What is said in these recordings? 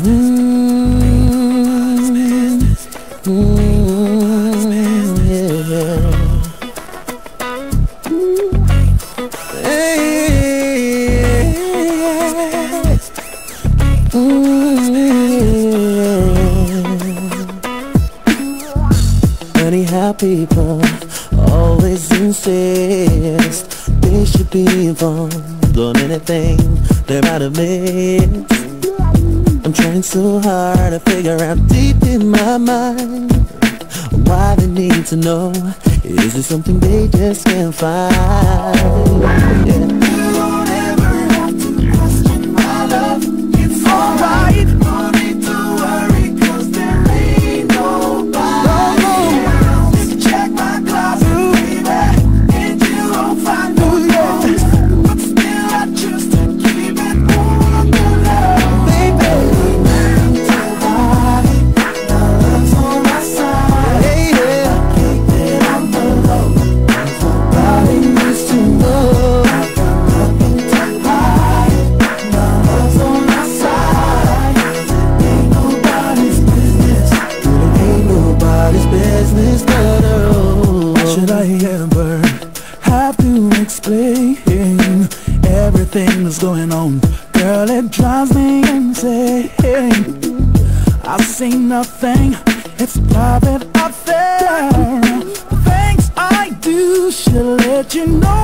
Mm, mm, people always insist they should be involved on anything they're out of mix. I'm trying so hard to figure out deep in my mind why they need to know. Is it something they just can't find? Yeah. I ever have to explain everything that's going on? Girl, it drives me insane. I say nothing, it's private affair. The things I do should let you know.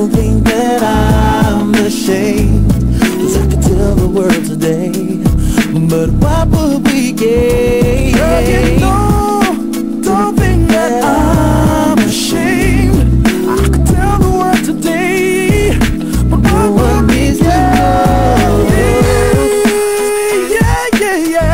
don't think that I'm ashamed Cause I could tell the world today But why would we gain? Girl, you know, don't think that I'm ashamed I could tell the world today But why would we gain? Yeah, yeah, yeah